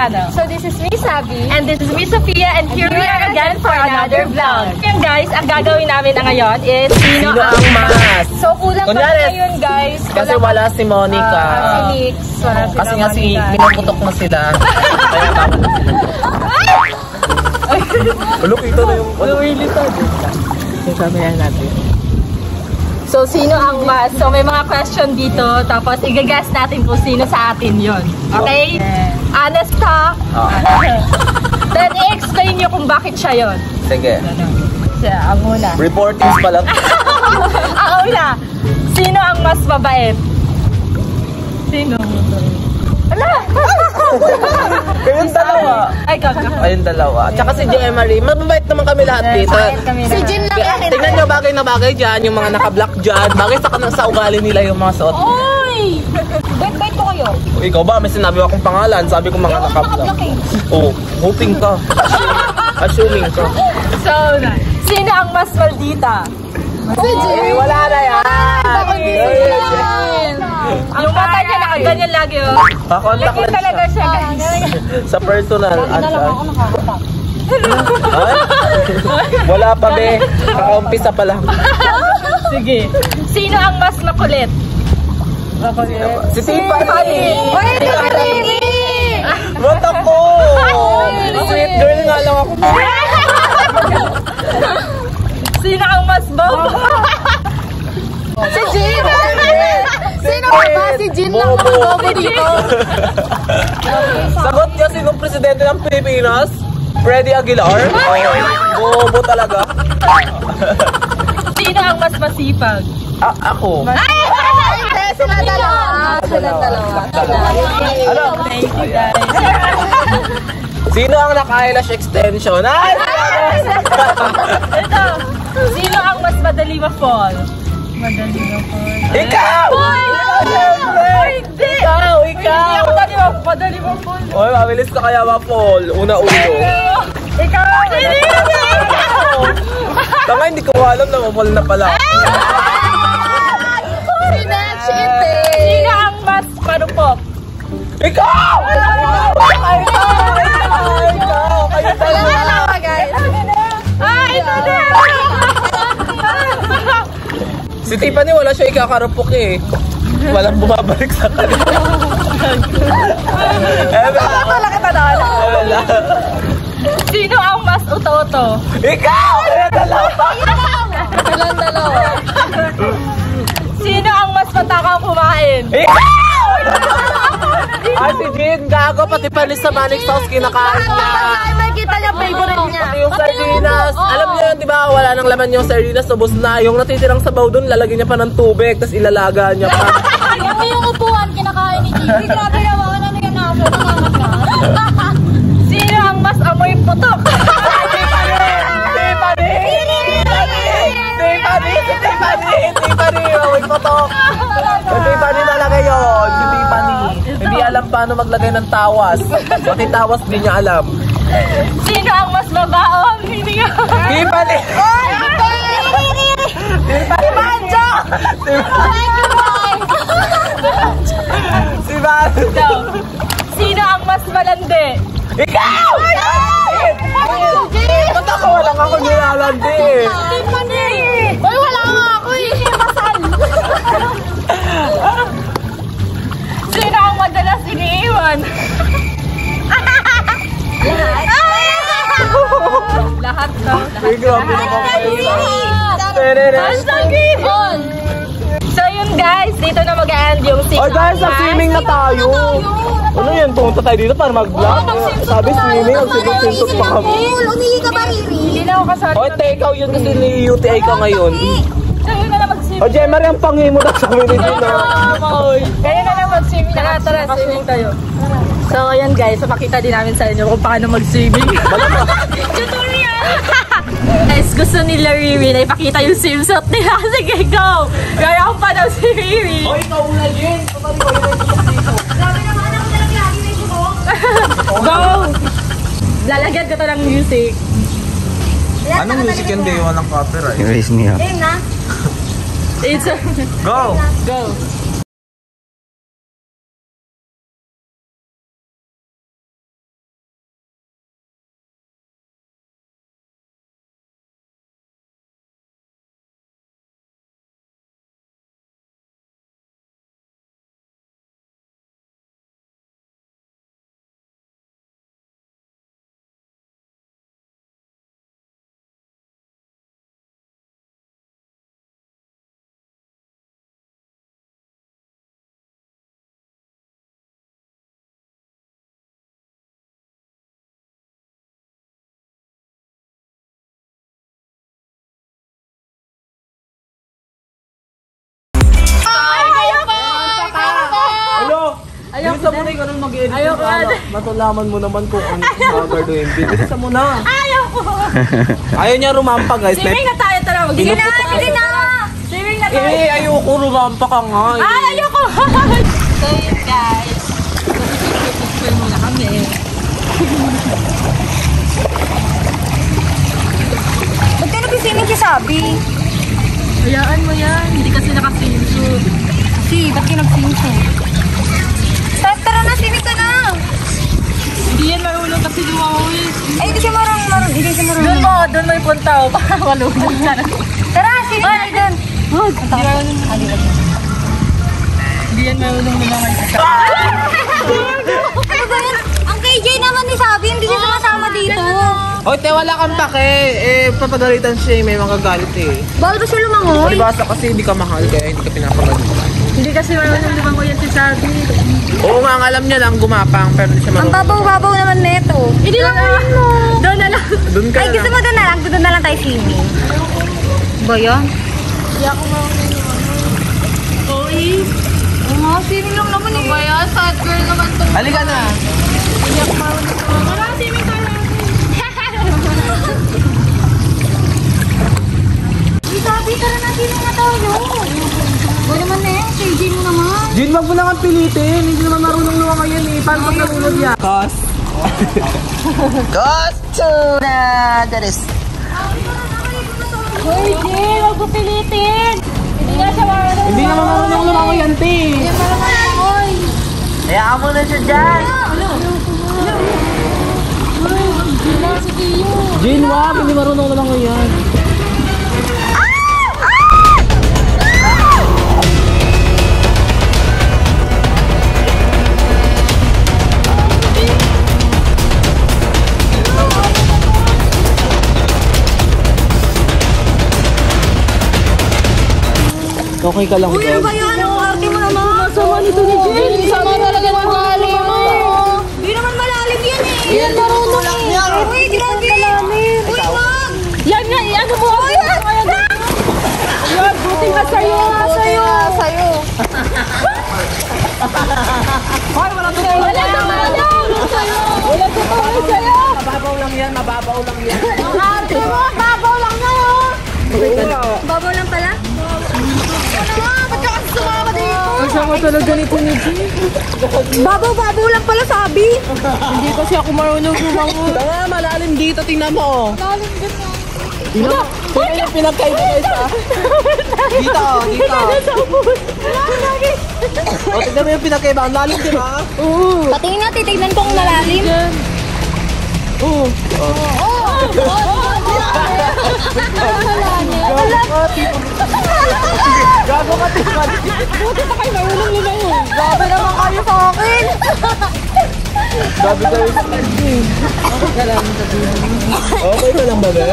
channel. So this is me, Sabi. And this is me, Sophia, and here we are again for another vlog. Yan guys, ang gagawin namin na ngayon is Sino, Sino ang mas? So kulang Kunyari, ngayon guys. Kasi wala si Monica. Ah, si Nix. Wala sila Kasi nga si pinuputok mo sila. Kaya tama na sila. Look, ito na yung... Lumilipad. Sabi natin. So, sino ang mas? So, may mga question dito. Tapos, igagas natin kung sino sa atin yon. Okay? Honest talk. Ah, Then, i-explain nyo kung bakit siya yon. sige. Siya, ang una. Reportings pa lang. ang una. Sino ang mas mabait? Sino? Ala! Kayong dalawa. Ay, kaka. Ayun dalawa. Tsaka si J. Marie. Mababait naman kami lahat dito. Si Jin lang Kaya, yan. tingnan nyo bagay na bagay dyan, yung mga naka-black dyan. Bagay sa, sa ugali nila yung mga suot. Oy! Bait-bait ko kayo. Ikaw ba? May sinabi akong pangalan. Sabi ko mga naka-black. Oh, hoping ka. Assuming ka. So, sino ang mas maldita? Si. Eh, wala na yan. Yung mata niya nakaganyan lagi, oh. Kakontak lang talaga siya. guys. Sa personal. At, nakakontak. Ay? Wala pa be. Kakaumpisa pa lang. Sige. Sino ang mas makulit? Si Tiffany. Uy, Riri! Ba't ako? Sweet girl nga lang ako. Sino ang mas bobo? Si Jin! Sino ba ba? Si Jin lang Bobo. ang bobo dito. Sagot niya sino presidente ng Pilipinas? Freddy Aguilar? Bobo talaga. Sino ang mas masipag? Ah, ako. Ay. Sila dalawa. Sila dalawa. Ano? Thank you, guys. Sino ang naka-eyelash extension? Ay! Ito. Sino ang mas madali ma-fall? Madali ma-fall. Ikaw! Ma- madali ma-fall. Oy, mabilis ka kaya ma-fall. Una-uno. Ikaw! Hindi! Tama, hindi ko alam na ma-fall na pala. Sinechit eh. Sino ang mas marupok? Ikaw! Ikaw! Ikaw! Ikaw! Kayo guys. Ah, ito na! Si Tiffany wala siya ikakarupok eh. Walang bumabalik sa kanila. Eh, ka tanong. Wala. Sino ang mas uto-uto? Ikaw! Kaya dalawa! Silang dalawa. Sino ang mas matakaw kumain? Ikaw! Ah, si Jean, gago, pati panis sa manic sauce kinakain. Ay, makikita niya favorite niya. Pati yung sardinas. Alam niyo yun, di ba? Wala nang laman yung sardinas, ubos na. Yung natitirang sabaw dun, lalagyan niya pa ng tubig, tapos ilalaga niya pa. Yung ni Jimmy. Grabe naman, ano yung nasa, Sino ang mas amoy putok? Hindi alam paano maglagay ng tawas. Pati tawas di niya alam. Sino ang mas mabaon? Hindi nga. Tiffany! Tiffany! Manjo! Si Ikaw. Sino ang mas malandi? Ikaw! Ba't ako walang ako nilalandi eh? Tiffany! Uy, wala nga ako eh. Masal. Sino ang madalas iniiwan? Lahat daw. Ay, grabe naman kayo. Ang sakit! Guys, dito na mag-end yung six Ay, dahil sa hours. swimming na tayo. Ano yan? Pumunta tayo dito para mag-vlog. Sabi swimming, ang sintot-sintot pa kami. Umihi ka ba, Riri? Hindi na ako kasali. O, te, ikaw yun kasi ni-UTI ka ngayon. Yun na lang mag-swimming. O, Jemar, ang pangi mo na sa amin dito na. Kaya na lang mag-swimming. Tara, tara, swimming tayo. So ayan guys, so makita din namin sa inyo kung paano mag-swimming. Tutorial! guys, gusto nila Riri na ipakita yung swimsuit nila. Sige, go! Gaya ko pa daw si Riri. O, ikaw na, Jen. Go! Lalagyan ko to ng music. Anong music yun? Di walang copyright. Erase niya. Game na. It's a... Go! Go! Ikaw na mag-edit. Ayoko Ano, na. Matulaman mo naman kung ano yung gagawin. Bilisan mo na. Ayaw ko! Ayaw niya rumampa guys. Swimming na tayo, tara. Sige na, sige na! Swimming na tayo. Eh, ayoko rumampa ka nga. eh. Ay, ayoko! so yun guys. Picture muna kami. Ba't ka si Sabi? Hayaan mo yan. Hindi kasi naka-swimsuit. Si, ba't ka tara na, swimming ka na! Hindi yan marunong kasi lumawin. Ay, hindi siya marang, hindi siya marang. Doon mo, doon mo ipunta o. Para malunod ka na. Tara, swimming tayo dun. Hindi marunong. Hindi yan marunong lumangan. Ano ba yan? Ang KJ naman ni Sabi, hindi siya sumasama dito. Oy, te, wala kang pake. Eh, papagalitan siya eh. May mga galit eh. Bawal ba siya lumangoy? Palibasa kasi hindi ka mahal kaya hindi ka pinapagalitan. Hindi kasi marunong lumangoy yan si Sabi. Oo nga, ang alam niya lang gumapang pero hindi siya Ang marunong. babaw-babaw naman neto. Hindi langoyin mo. Doon na lang. Doon ka Ay, na gusto lang. mo doon na lang? Doon na lang tayo swimming. Ba yan? Hindi ako marunong lumangoy. Oy. Oo nga, swimming lang naman eh. Kaya sad girl naman to. Halika na. Hindi ako marunong lumangoy. Wala, swimming ka lang. Ay, Sabi, tara na, swimming na tayo. Ba naman na yan, KJ mo naman. Jin, wag mo na kang pilitin. Hindi naman marunong lumangoy yan eh. Paano pag nalunod yan? Cos. Cos to na that is. Hoy, Jay, wag mo pilitin. Hindi nga siya marunong Hindi naman marunong lumangoy yan, te. Hindi marunong lumangoy. Hayaan mo na siya dyan. Hindi si Kiyo. Jin, wag. Hindi marunong lumangoy yan. Okay ka lang, Uy, ano ba yan? Ang arte mo naman. Sama nito ni Jay. Sama talaga ng galing. Hindi naman malalim yan eh. Yan, marunong yan. Uy, grabe. Uy, wag. Yan nga, yan mo. Ayan. Ayan, buti ka sa'yo. Sa'yo. Sa'yo. Hoy, wala to. Wala ka wala. Pa sa'yo. Mababaw lang yan, mababaw lang yan. dito? Kasama talaga ni Kuniji. Babaw-babaw lang pala sabi. Hindi kasi ako marunong lumangoy. Tanga, malalim dito. Tingnan mo. oh. Lalim din mo. Tingnan mo. Tingnan yung pinagkaiba guys ha. Dito, dito. O, tingnan mo yung pinagkaiba. Ang lalim, di ba? Oo. Patingin nga, titignan ko kung malalim. Oo. Gago ka, tingnan. Buti pa kayo marunong lumangoy. Grabe naman kayo sa akin. Gabi kayo sa Okay ka lang, Okay ka lang ba, be?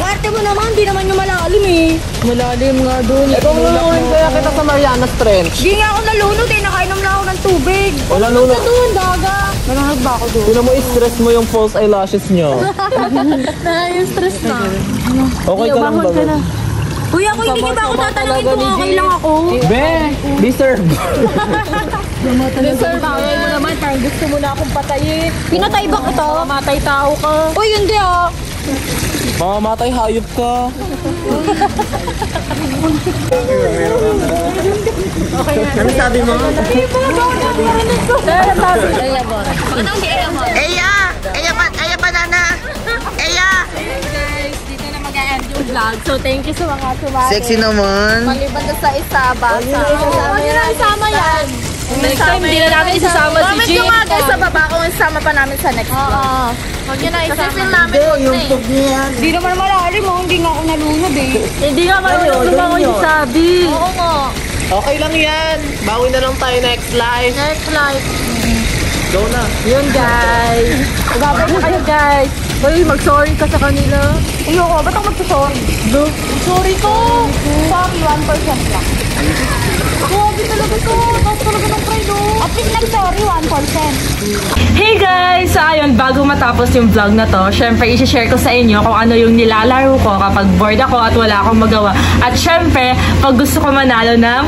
Arte mo naman, di naman yung malalim eh. Malalim nga doon. Ikaw lulungin kaya kita sa Marianas Trench. Di nga ako nalunod eh, nakainom lang ako ng tubig. Wala nuno. Doon, daga. Nalunod ba ako doon? Tingnan mo, i-stress mo yung false eyelashes nyo. Na-stress na. Okay ka lang ba, be? Uy, ako hindi niyo ba ako tatanungin kung okay lang ako? Be, deserve. Sir, bakit mo naman parang gusto mo na akong patayin. Pinatay ba kita? Mamatay tao ka. Uy, hindi ah. Mamamatay, hayop ka. Ano sabi mo? Sir, sabi. Eya! Eya, ba, eya banana! Eya! guys, dito na mag-end yung vlog. So, thank you sa mga sumali. Sexy naman. Maliban sa isa, basa. Huwag nyo na isama yan. Next time, hindi na namin isasama si G. Comment nyo nga guys sa baba kung isama pa namin sa next vlog. Oo. Huwag nyo na isama. Kasi film namin yun eh. Di naman malalim oh, hindi nga ako nalunod eh. Hindi nga marunong lumangoy si Sabi. Oo nga. Okay lang yan. Bawi na lang tayo next live. Next live. Go na. Yun guys. Babay na kayo guys. Uy, mag-sorry ka sa kanila. Ayoko, ba't ako magsasorry? No. Sorry ko! Sorry, 1% lang. Grabe talaga to. Tapos talaga ng pride, oh. At least nag-sorry, 1%. Hey guys! So ayun, bago matapos yung vlog na to, syempre isi-share ko sa inyo kung ano yung nilalaro ko kapag bored ako at wala akong magawa. At syempre, pag gusto ko manalo ng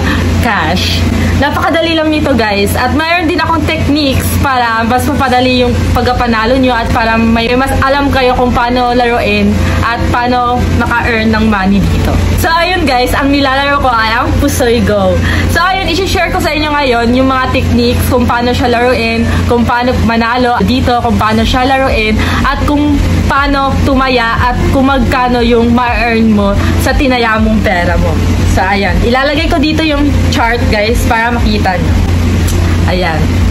cash. Napakadali lang nito guys. At mayroon din akong techniques para mas mapadali yung pagkapanalo nyo at para may mas alam kayo kung paano laruin at paano maka-earn ng money dito. So ayun guys, ang nilalaro ko ay ang Pusoy Go. So ayun, isi-share ko sa inyo ngayon yung mga techniques kung paano siya laruin, kung paano manalo dito, kung paano siya laruin, at kung paano tumaya at kung magkano yung ma-earn mo sa tinaya mong pera mo. So ayan, ilalagay ko dito yung chart guys para makita nyo. Ayan.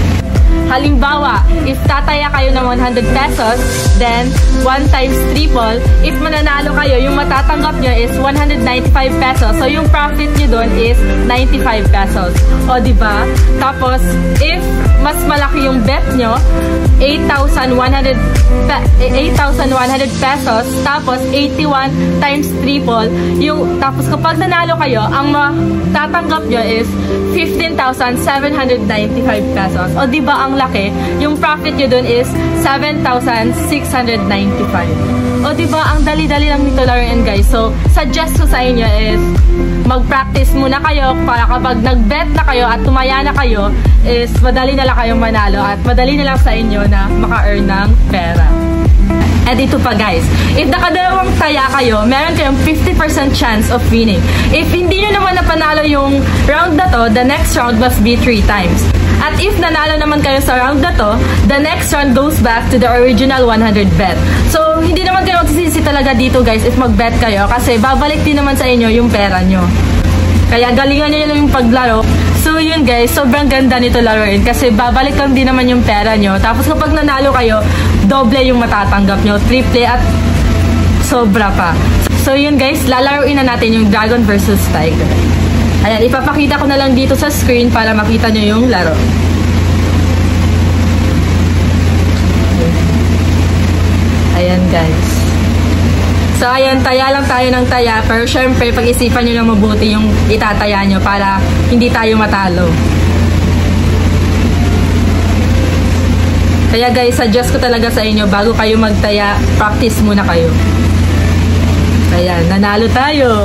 Halimbawa, if tataya kayo ng 100 pesos, then 1 times triple, if mananalo kayo, yung matatanggap nyo is 195 pesos. So, yung profit nyo doon is 95 pesos. O, ba? Tapos, if mas malaki yung bet nyo, 8,100 pe- eh, 8,100 pesos, tapos 81 times triple, yung, tapos kapag nanalo kayo, ang matatanggap nyo is 15,795 pesos. O, ba ang laki? Yung profit nyo dun is 7,695. O, di ba ang dali-dali lang nito laruin, guys. So, suggest ko sa inyo is mag-practice muna kayo para kapag nag-bet na kayo at tumaya na kayo is madali na lang kayong manalo at madali na lang sa inyo na maka-earn ng pera. At ito pa guys, if nakadalawang taya kayo, meron kayong 50% chance of winning. If hindi nyo naman napanalo yung round na to, the next round must be 3 times. At if nanalo naman kayo sa round na to, the next round goes back to the original 100 bet. So, hindi naman kayo magsisisi talaga dito guys if mag-bet kayo kasi babalik din naman sa inyo yung pera nyo. Kaya galingan nyo yun yung paglaro. So yun guys, sobrang ganda nito laruin kasi babalik lang din naman yung pera nyo. Tapos kapag nanalo kayo, doble yung matatanggap nyo. Triple at sobra pa. So yun guys, lalaruin na natin yung Dragon versus Tiger. Ayan, ipapakita ko na lang dito sa screen para makita nyo yung laro. Ayan guys. So ayan, taya lang tayo ng taya. Pero syempre, pag-isipan nyo lang mabuti yung itataya nyo para hindi tayo matalo. Kaya guys, suggest ko talaga sa inyo, bago kayo magtaya, practice muna kayo. Ayan, nanalo tayo.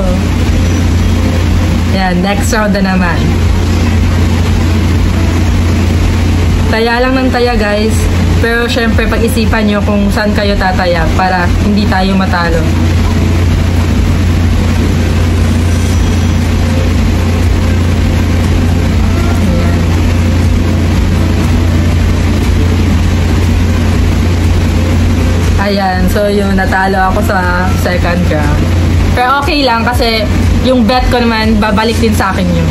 Ayan, next round na naman. Taya lang ng taya guys. Pero syempre pag-isipan nyo kung saan kayo tataya para hindi tayo matalo. Ayan, so yun, natalo ako sa second round. Pero okay lang kasi yung bet ko naman, babalik din sa akin yun.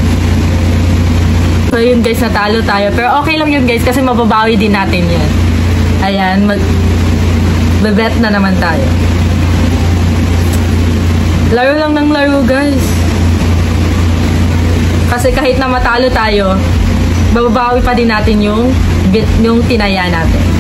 So yun guys, natalo tayo. Pero okay lang yun guys kasi mababawi din natin yun. Ayan, mag bebet na naman tayo. Laro lang ng laro guys. Kasi kahit na matalo tayo, bababawi pa din natin yung, bit- yung tinaya natin.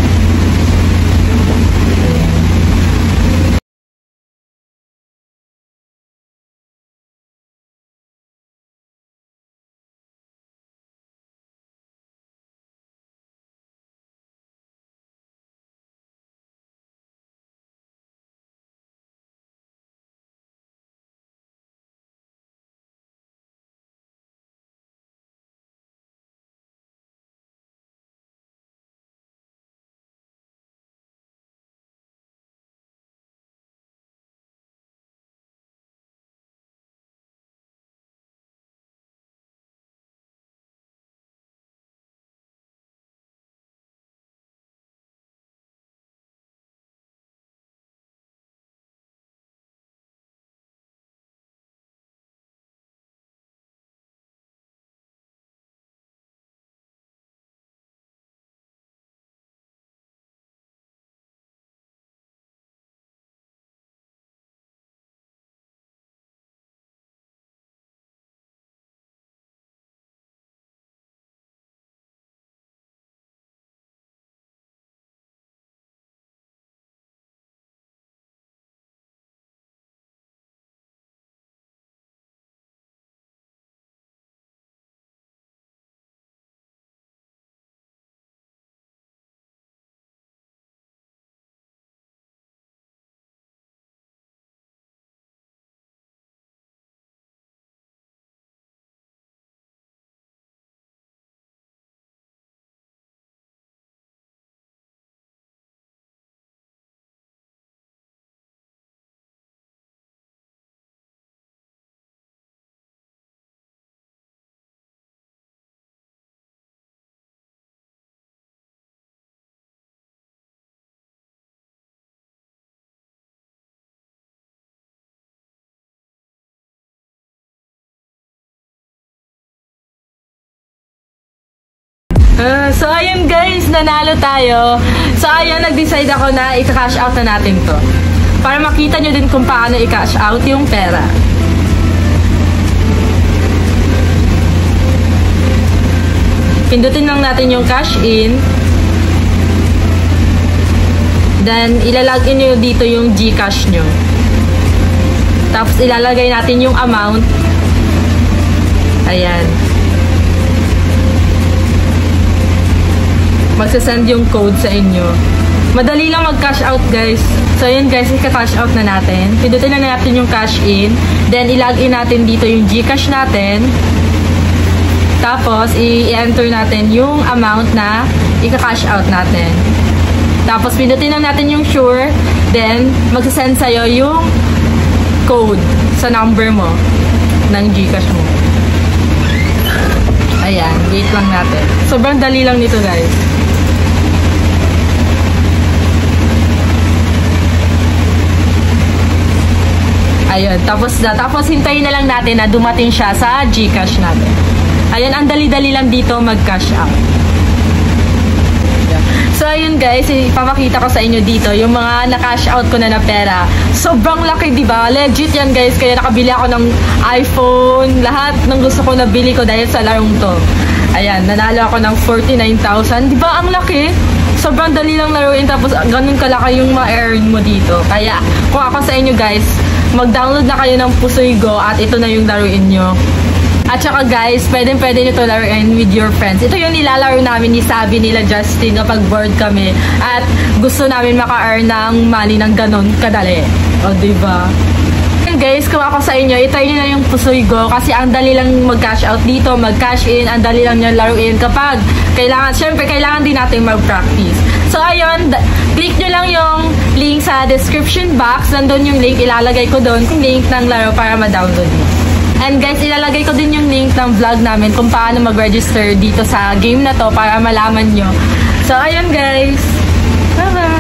Ah, so, ayun guys, nanalo tayo. So, ayun, nag-decide ako na i-cash out na natin to. Para makita nyo din kung paano i-cash out yung pera. Pindutin lang natin yung cash in. Then, ilalagin nyo dito yung Gcash nyo. Tapos, ilalagay natin yung amount. Ayan. Magsasend yung code sa inyo. Madali lang mag-cash out, guys. So, yun guys, ika-cash out na natin. Pindutin na natin yung cash in. Then, ilagin natin dito yung Gcash natin. Tapos, i-enter natin yung amount na ika-cash out natin. Tapos, pindutin lang natin yung sure. Then, magsasend sa'yo yung code sa number mo ng Gcash mo. Ayan, wait lang natin. Sobrang dali lang nito, guys. Ayun, tapos na. Tapos hintayin na lang natin na dumating siya sa Gcash natin. Ayun, ang dali-dali lang dito mag-cash out. So, ayun guys, ipapakita ko sa inyo dito yung mga na-cash out ko na na pera. Sobrang laki, di ba? Legit yan guys, kaya nakabili ako ng iPhone, lahat ng gusto ko nabili ko dahil sa larong to. Ayan, nanalo ako ng 49,000. Di ba ang laki? Sobrang dali lang laruin tapos ganun kalaki yung ma-earn mo dito. Kaya, kung ako sa inyo guys, mag-download na kayo ng Pusoy Go at ito na yung laruin nyo. At saka guys, pwede pwede nyo to laruin with your friends. Ito yung nilalaro namin ni Sabi nila Justin kapag bored kami. At gusto namin maka-earn ng money ng ganon kadali. O, diba? Ayun guys, kung ako sa inyo, itry nyo na yung Pusoy Go kasi ang dali lang mag-cash out dito, mag-cash in, ang dali lang nyo laruin kapag kailangan, syempre kailangan din natin mag-practice. So ayun, click nyo lang yung link sa description box, nandun yung link, ilalagay ko doon yung link ng laro para ma-download mo. And guys, ilalagay ko din yung link ng vlog namin kung paano mag-register dito sa game na to para malaman nyo. So ayun guys, bye-bye!